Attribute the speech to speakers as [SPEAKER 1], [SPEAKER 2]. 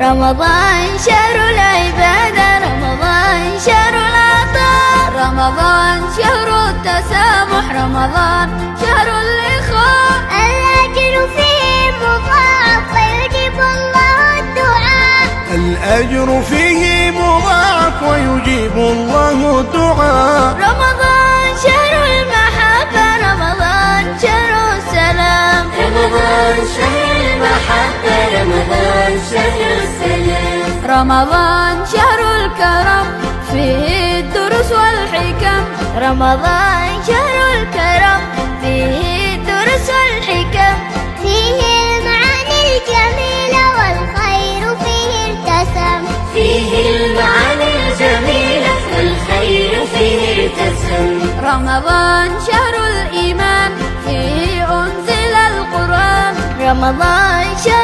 [SPEAKER 1] رمضان شهر العبادة رمضان شهر العطاء رمضان شهر التسامح رمضان شهر الإخاء
[SPEAKER 2] الأجر فيه مضاعف ويجيب الله الدعاء.
[SPEAKER 3] الأجر فيه مضاعف ويجيب الله الدعاء.
[SPEAKER 1] رمضان شهر المحبة رمضان شهر السلام.
[SPEAKER 4] رمضان شهر المحبة رمضان شهر
[SPEAKER 1] رمضان شهر الكرم فيه الدروس والحكم. رمضان شهر الكرم فيه الدروس والحكم.
[SPEAKER 2] فيه المعاني الجميلة والخير فيه ارتسم
[SPEAKER 4] فيه المعاني الجميلة والخير فيه ارتسم
[SPEAKER 1] رمضان شهر الإيمان فيه أنزل القرآن. رمضان شهر